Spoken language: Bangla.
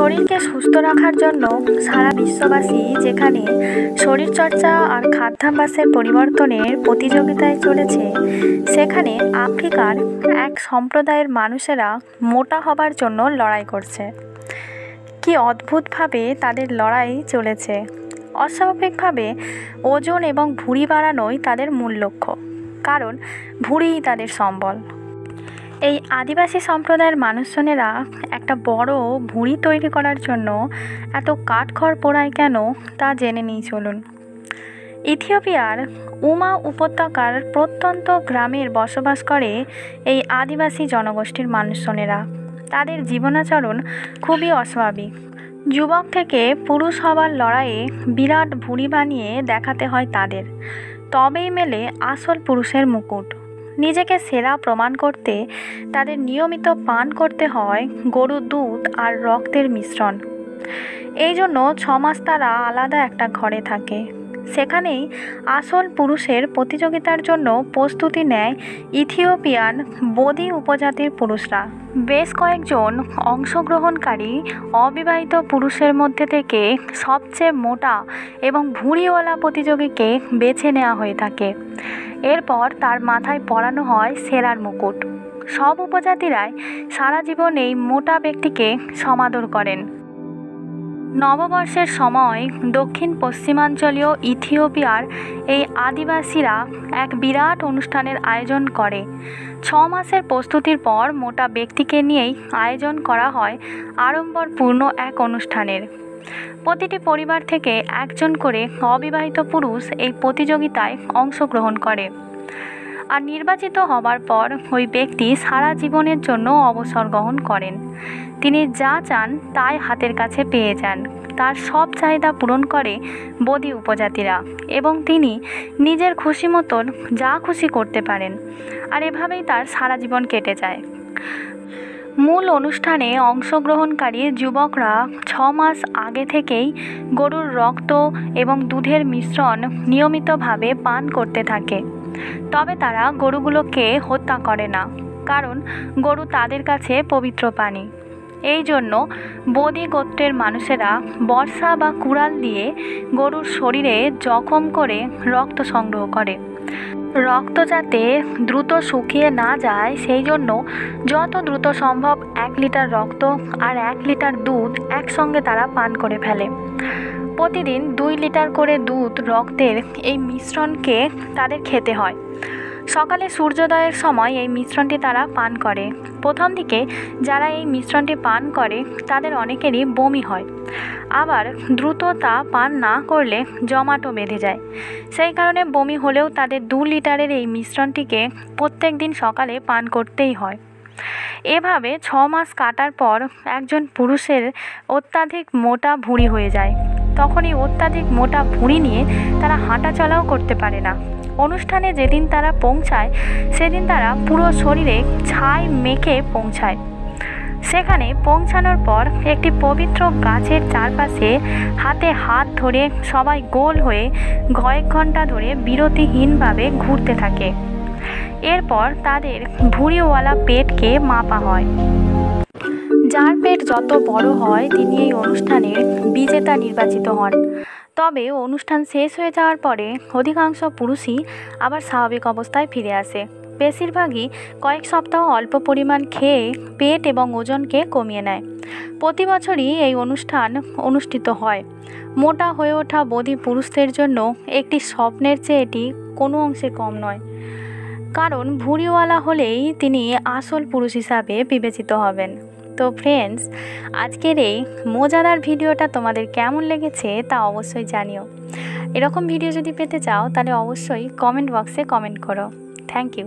শরীরকে সুস্থ রাখার জন্য সারা বিশ্ববাসী যেখানে শরীরচর্চা আর খাদ্যাভ্যাসের পরিবর্তনের প্রতিযোগিতায় চলেছে, সেখানে আফ্রিকার এক সম্প্রদায়ের মানুষেরা মোটা হবার জন্য লড়াই করছে। কি অদ্ভুতভাবে তাদের লড়াই চলেছে। অস্বাভাবিকভাবে ওজন এবং ভুঁড়ি বাড়ানোই তাদের মূল লক্ষ্য, কারণ ভুঁড়িই তাদের সম্বল। এই আদিবাসী সম্প্রদায়ের মানুষজনেরা একটা বড় ভুঁড়ি তৈরি করার জন্য এত কাঠখড় পোড়ায় কেন তা জেনে নিই, চলুন। ইথিওপিয়ার উমা উপত্যকার প্রত্যন্ত গ্রামের বসবাস করে এই আদিবাসী জনগোষ্ঠীর মানুষজনেরা। তাদের জীবনাচরণ খুবই অস্বাভাবিক। যুবক থেকে পুরুষ হবার লড়াইয়ে বিরাট ভুঁড়ি বানিয়ে দেখাতে হয় তাদের। তবেই মেলে আসল পুরুষের মুকুট। নিজেকে সেরা প্রমাণ করতে তাদের নিয়মিত পান করতে হয় গরুর দুধ আর রক্তের মিশ্রণ। এই জন্য ছমাস তারা আলাদা একটা ঘরে থাকে। সেখানেই আসল পুরুষের প্রতিযোগিতার জন্য প্রস্তুতি নেয় ইথিওপিয়ান বদি উপজাতির পুরুষরা। বেশ কয়েকজন অংশগ্রহণকারী অবিবাহিত পুরুষের মধ্যে থেকে সবচেয়ে মোটা এবং ভুঁড়িওয়ালা প্রতিযোগীকে বেছে নেওয়া হয়ে থাকে। এরপর তার মাথায় পরানো হয় সেরার মুকুট। সব উপজাতিরাই সারা জীবন এই মোটা ব্যক্তিকে সমাদর করেন। নববর্ষের সময় দক্ষিণ পশ্চিমাঞ্চলীয় ইথিওপিয়ার এই আদিবাসীরা এক বিরাট অনুষ্ঠানের আয়োজন করে। ছ মাসের প্রস্তুতির পর মোটা ব্যক্তিকে নিয়েই আয়োজন করা হয় আড়ম্বরপূর্ণ এক অনুষ্ঠানের। প্রতিটি পরিবার থেকে একজন করে অবিবাহিত পুরুষ এই প্রতিযোগিতায় অংশগ্রহণ করে। আর নির্বাচিত হবার পর ওই ব্যক্তি সারা জীবনের জন্য অবসর গ্রহণ করেন। তিনি যা চান তাই হাতের কাছে পেয়ে যান। তার সব চাহিদা পূরণ করে বদি উপজাতিরা এবং তিনি নিজের খুশি মতন যা খুশি করতে পারেন আর এভাবেই তার সারা জীবন কেটে যায়। মূল অনুষ্ঠানে অংশগ্রহণকারী যুবকরা ছ মাস আগে থেকেই গরুর রক্ত এবং দুধের মিশ্রণ নিয়মিতভাবে পান করতে থাকে। তবে তারা গরুগুলোকে হত্যা করে না, কারণ গরু তাদের কাছে পবিত্র প্রাণী এই জন্য বদি গোত্রের মানুষেরা বর্ষা বা কুড়াল দিয়ে গরুর শরীরে জখম করে রক্ত সংগ্রহ করে। রক্ত যাতে দ্রুত শুকিয়ে না যায়, সেই জন্য যত দ্রুত সম্ভব এক লিটার রক্ত আর এক লিটার দুধ একসঙ্গে তারা পান করে ফেলে। প্রতিদিন দুই লিটার করে দুধ রক্তের এই মিশ্রণকে তাদের খেতে হয়। সকালে সূর্যোদয়ের সময় এই মিশ্রণটি তারা পান করে। প্রথম দিকে যারা এই মিশ্রণটি পান করে, তাদের অনেকেরই বমি হয়। আবার দ্রুত তা পান না করলে জমাটো বেঁধে যায়। সেই কারণে বমি হলেও তাদের দু লিটারের এই মিশ্রণটিকে প্রত্যেক দিন সকালে পান করতেই হয়। এভাবে ছ মাস কাটার পর একজন পুরুষের অত্যাধিক মোটা ভুঁড়ি হয়ে যায়। তখন এই অত্যাধিক মোটা ভুঁড়ি নিয়ে তারা হাঁটা চলাও করতে পারে না। অনুষ্ঠানে যেদিন তারা পৌঁছায়, সেদিন তারা পুরো শরীরে ছাই মেখে পৌঁছায়। সেখানে পৌঁছানোর পর একটি পবিত্র গাছের চারপাশে হাতে হাত ধরে সবাই গোল হয়ে কয়েক ঘণ্টা ধরে বিরতিহীনভাবে ঘুরতে থাকে। এরপর তাদের ভুঁড়িওয়ালা পেটকে মাপা হয়। যার পেট যত বড় হয়, তিনি এই অনুষ্ঠানের বিজেতা নির্বাচিত হন। তবে অনুষ্ঠান শেষ হয়ে যাওয়ার পরে অধিকাংশ পুরুষই আবার স্বাভাবিক অবস্থায় ফিরে আসে। বেশিরভাগই কয়েক সপ্তাহ অল্প পরিমাণ খেয়ে পেট এবং ওজনকে কমিয়ে নেয়। প্রতি বছরই এই অনুষ্ঠান অনুষ্ঠিত হয়। মোটা হয়ে ওঠা বদি পুরুষদের জন্য একটি স্বপ্নের চেয়ে এটি কোনো অংশে কম নয়। কারণ ভুঁড়িওয়ালা হলেই তিনি আসল পুরুষ হিসাবে বিবেচিত হবেন। তো ফ্রেন্ডস আজকের এই মজাদার ভিডিওটা তোমাদের কেমন লেগেছে তা অবশ্যই জানিও। এরকম ভিডিও যদি পেতে চাও, তাহলে অবশ্যই কমেন্ট বক্সে কমেন্ট করো। Thank you